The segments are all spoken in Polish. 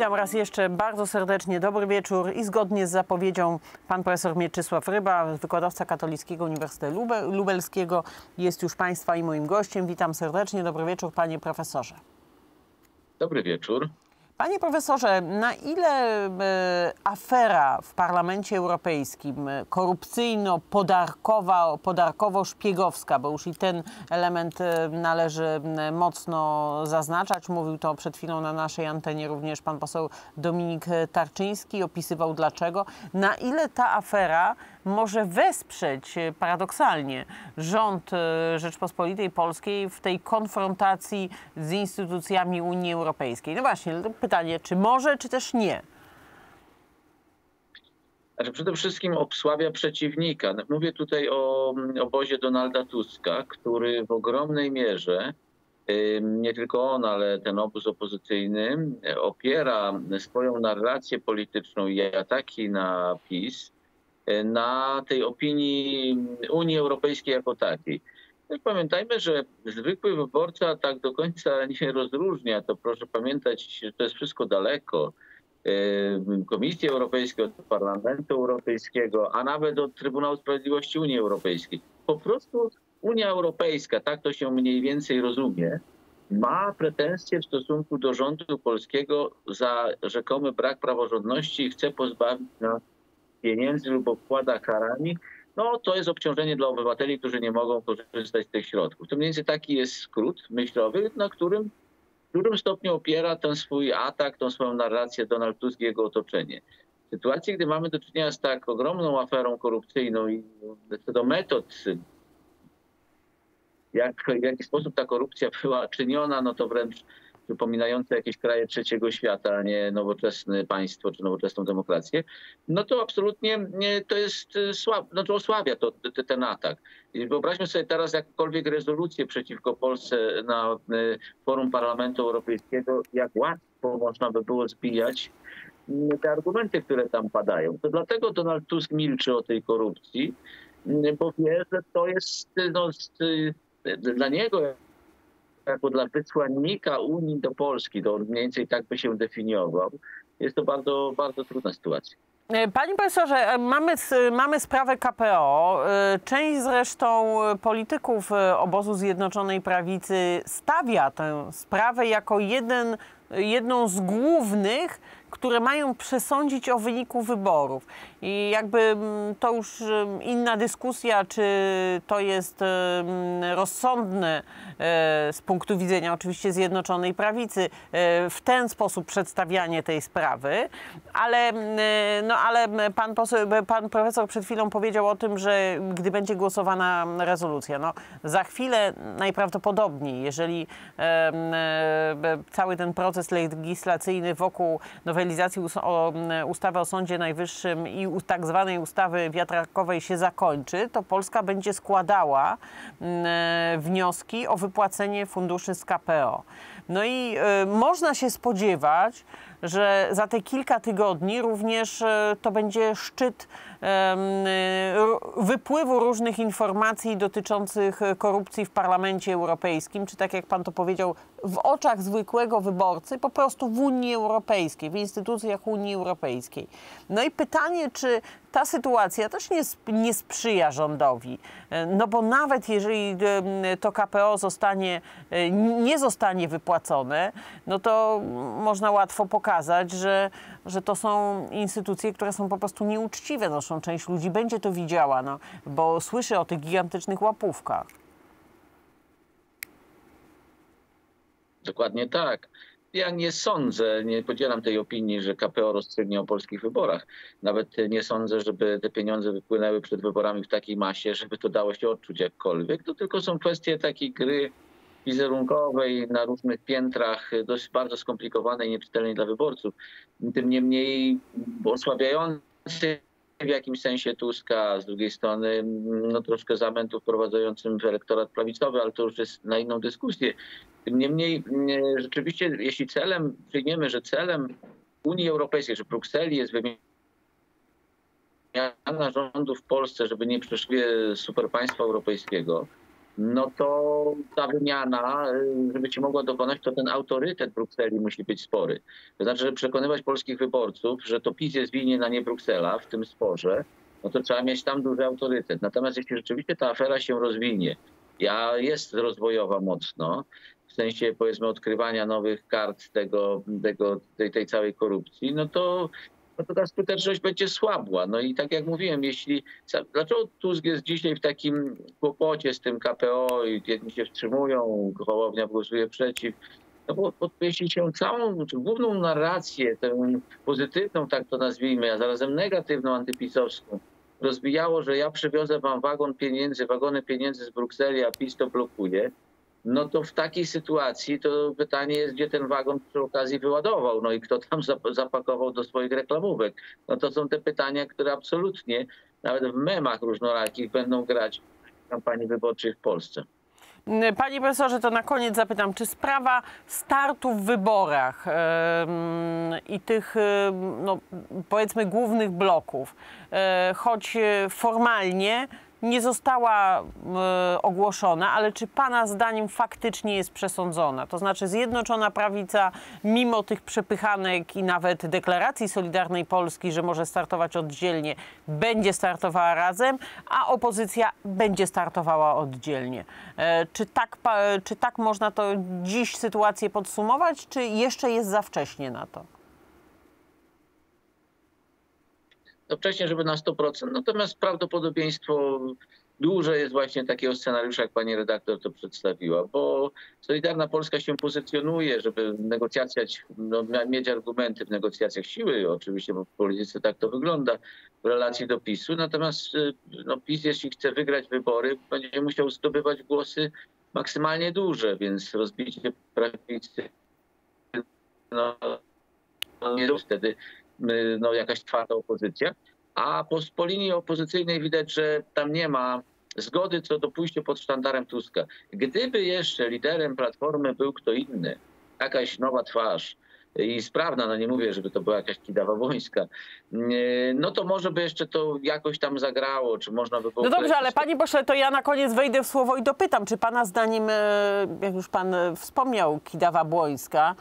Witam raz jeszcze bardzo serdecznie. Dobry wieczór i zgodnie z zapowiedzią pan profesor Mieczysław Ryba, wykładowca Katolickiego Uniwersytetu Lubelskiego jest już państwa i moim gościem. Witam serdecznie. Dobry wieczór panie profesorze. Dobry wieczór. Panie profesorze, na ile e, afera w Parlamencie Europejskim e, korupcyjno-podarkowa, podarkowo-szpiegowska, bo już i ten element e, należy mocno zaznaczać, mówił to przed chwilą na naszej antenie również pan poseł Dominik Tarczyński, opisywał dlaczego, na ile ta afera może wesprzeć paradoksalnie rząd Rzeczpospolitej Polskiej w tej konfrontacji z instytucjami Unii Europejskiej. No właśnie, pytanie, czy może, czy też nie? Znaczy przede wszystkim obsławia przeciwnika. Mówię tutaj o obozie Donalda Tuska, który w ogromnej mierze, nie tylko on, ale ten obóz opozycyjny, opiera swoją narrację polityczną i ataki na PiS na tej opinii Unii Europejskiej jako takiej. No pamiętajmy, że zwykły wyborca tak do końca nie rozróżnia. To proszę pamiętać, że to jest wszystko daleko. Komisji Europejskiej, od Parlamentu Europejskiego, a nawet od Trybunału Sprawiedliwości Unii Europejskiej. Po prostu Unia Europejska, tak to się mniej więcej rozumie, ma pretensje w stosunku do rządu polskiego za rzekomy brak praworządności i chce pozbawić nas pieniędzy lub obkłada karami no to jest obciążenie dla obywateli, którzy nie mogą korzystać z tych środków. To mniej więcej taki jest skrót myślowy, na którym w dużym stopniu opiera ten swój atak, tą swoją narrację Donald Tusk i jego otoczenie. W sytuacji, gdy mamy do czynienia z tak ogromną aferą korupcyjną i co do metod, jak, w jaki sposób ta korupcja była czyniona, no to wręcz przypominające jakieś kraje trzeciego świata, a nie nowoczesne państwo czy nowoczesną demokrację, no to absolutnie to jest y, słab, no to osłabia to, ten atak. Wyobraźmy sobie teraz jakąkolwiek rezolucję przeciwko Polsce na y, forum Parlamentu Europejskiego, jak łatwo można by było zbijać y, te argumenty, które tam padają. To dlatego Donald Tusk milczy o tej korupcji, bo wie, że to jest no, dla niego jako dla wysłannika Unii do Polski, to mniej więcej tak by się definiował, jest to bardzo, bardzo trudna sytuacja. E, panie profesorze, e, mamy, mamy sprawę KPO. E, część zresztą polityków obozu Zjednoczonej Prawicy stawia tę sprawę jako jeden, jedną z głównych które mają przesądzić o wyniku wyborów. I jakby to już inna dyskusja, czy to jest rozsądne z punktu widzenia oczywiście Zjednoczonej Prawicy w ten sposób przedstawianie tej sprawy, ale, no, ale pan, poseł, pan profesor przed chwilą powiedział o tym, że gdy będzie głosowana rezolucja, no za chwilę najprawdopodobniej, jeżeli e, cały ten proces legislacyjny wokół nowelizacji nowelizacji ustawy o Sądzie Najwyższym i tak zwanej ustawy wiatrakowej się zakończy, to Polska będzie składała e, wnioski o wypłacenie funduszy z KPO. No i e, można się spodziewać, że za te kilka tygodni również e, to będzie szczyt wypływu różnych informacji dotyczących korupcji w Parlamencie Europejskim, czy tak jak pan to powiedział, w oczach zwykłego wyborcy, po prostu w Unii Europejskiej, w instytucjach Unii Europejskiej. No i pytanie, czy ta sytuacja też nie, nie sprzyja rządowi. No bo nawet jeżeli to KPO zostanie, nie zostanie wypłacone, no to można łatwo pokazać, że, że to są instytucje, które są po prostu nieuczciwe. No, część ludzi będzie to widziała, no, bo słyszy o tych gigantycznych łapówkach. Dokładnie tak. Ja nie sądzę, nie podzielam tej opinii, że KPO rozstrzygnie o polskich wyborach. Nawet nie sądzę, żeby te pieniądze wypłynęły przed wyborami w takiej masie, żeby to dało się odczuć jakkolwiek. To tylko są kwestie takiej gry wizerunkowej na różnych piętrach, dość bardzo skomplikowanej, nieczytelnej dla wyborców. Tym niemniej osłabiającej w jakimś sensie Tuska, z drugiej strony no, troszkę zamętu wprowadzającym w elektorat prawicowy, ale to już jest na inną dyskusję. Tym niemniej rzeczywiście, jeśli celem, przyjmiemy, że celem Unii Europejskiej, że Brukseli jest wymiana rządu w Polsce, żeby nie przeszły super państwa europejskiego, no to ta wymiana, y, żeby się mogła dokonać, to ten autorytet Brukseli musi być spory. To znaczy, żeby przekonywać polskich wyborców, że to PiS jest winien, a nie Bruksela w tym sporze, no to trzeba mieć tam duży autorytet. Natomiast jeśli rzeczywiście ta afera się rozwinie, ja jest rozwojowa mocno, w sensie powiedzmy odkrywania nowych kart tego, tego, tej, tej całej korupcji, no to no to ta skuteczność będzie słabła. No i tak jak mówiłem, jeśli. Dlaczego Tusk jest dzisiaj w takim kłopocie z tym KPO i jedni się wstrzymują, Hołownia głosuje przeciw? No bo, bo jeśli się całą, czy główną narrację, tę pozytywną, tak to nazwijmy, a zarazem negatywną, antypisowską, rozbijało, że ja przywiozę wam wagon pieniędzy, wagony pieniędzy z Brukseli, a PiS to blokuje, no to w takiej sytuacji to pytanie jest, gdzie ten wagon przy okazji wyładował, no i kto tam zapakował do swoich reklamówek. No to są te pytania, które absolutnie nawet w memach różnorakich będą grać w kampanii wyborczej w Polsce. Panie profesorze, to na koniec zapytam, czy sprawa startu w wyborach yy, i tych, yy, no, powiedzmy, głównych bloków, yy, choć formalnie nie została y, ogłoszona, ale czy Pana zdaniem faktycznie jest przesądzona? To znaczy Zjednoczona Prawica, mimo tych przepychanek i nawet deklaracji Solidarnej Polski, że może startować oddzielnie, będzie startowała razem, a opozycja będzie startowała oddzielnie. E, czy tak, czy tak można to dziś sytuację podsumować, czy jeszcze jest za wcześnie na to? To wcześniej, żeby na 100%, natomiast prawdopodobieństwo duże jest właśnie takiego scenariusza, jak pani redaktor to przedstawiła, bo Solidarna Polska się pozycjonuje, żeby negocjacjać, no, mieć argumenty w negocjacjach siły, oczywiście, bo w polityce tak to wygląda, w relacji do PiSu, natomiast y, no, PiS, jeśli chce wygrać wybory, będzie musiał zdobywać głosy maksymalnie duże, więc rozbicie prawicy no, nie wtedy no, jakaś twarda opozycja. A po, po linii opozycyjnej widać, że tam nie ma zgody co do pójścia pod sztandarem Tuska. Gdyby jeszcze liderem Platformy był kto inny, jakaś nowa twarz, i sprawna, no nie mówię, żeby to była jakaś kidawa wońska, y, no to może by jeszcze to jakoś tam zagrało, czy można by było... No dobrze, ale panie pośle, to ja na koniec wejdę w słowo i dopytam, czy pana zdaniem, e, jak już pan wspomniał, kidawa błońska,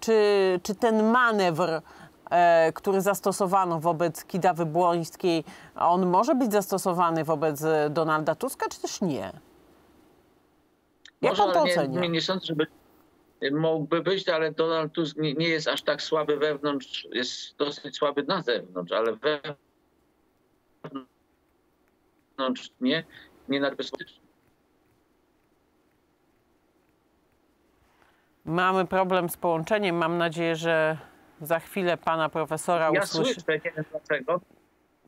czy, czy ten manewr który zastosowano wobec Kidawy Błońskiej, on może być zastosowany wobec e, Donalda Tuska, czy też nie? Jak może, pan to ocenia? Nie, nie sądzę, żeby mógłby być, ale Donald Tusk nie, nie, jest aż tak słaby wewnątrz, jest dosyć słaby na zewnątrz, ale wewnątrz nie, nie nadbezpiecznie. Mamy problem z połączeniem. Mam nadzieję, że za chwilę pana profesora ja usłyszy. Słyszę, nie wiem dlaczego.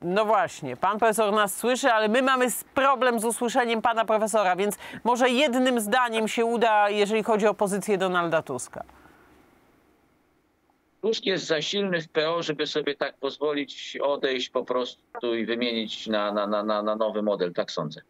No właśnie, pan profesor nas słyszy, ale my mamy problem z usłyszeniem pana profesora, więc może jednym zdaniem się uda, jeżeli chodzi o pozycję Donalda Tuska. Tusk jest za silny w PO, żeby sobie tak pozwolić odejść po prostu i wymienić na, na, na, na nowy model, tak sądzę.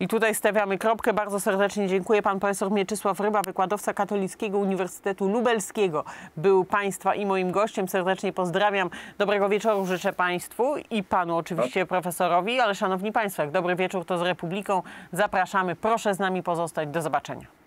I tutaj stawiamy kropkę. Bardzo serdecznie dziękuję. Pan profesor Mieczysław Ryba, wykładowca Katolickiego Uniwersytetu Lubelskiego, był Państwa i moim gościem. Serdecznie pozdrawiam. Dobrego wieczoru życzę Państwu i Panu oczywiście profesorowi, ale Szanowni Państwo, jak dobry wieczór to z Republiką. Zapraszamy. Proszę z nami pozostać. Do zobaczenia.